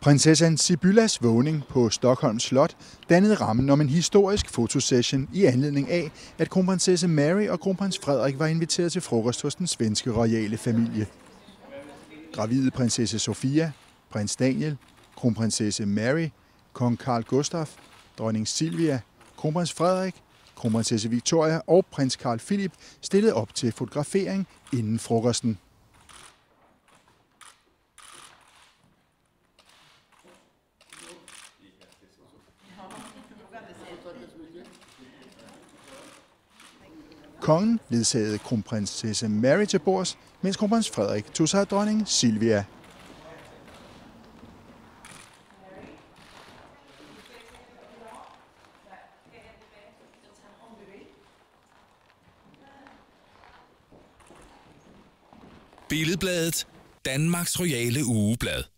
Prinsessen Sibyllas vågning på Stockholms Slot dannede rammen om en historisk fotosession i anledning af, at kronprinsesse Mary og kronprins Frederik var inviteret til frokost hos den svenske royale familie. Gravide prinsesse Sofia, prins Daniel, kronprinsesse Mary, kong Carl Gustaf, dronning Silvia, kronprins Frederik, kronprinsesse Victoria og prins Carl Philip stillede op til fotografering inden frokosten. Kongen ledsagede kronprinsesse Mary til bords, mens kronprins Frederik tog sig af dronning Silvia. Billedbladet, Danmarks Royale Ugeblad.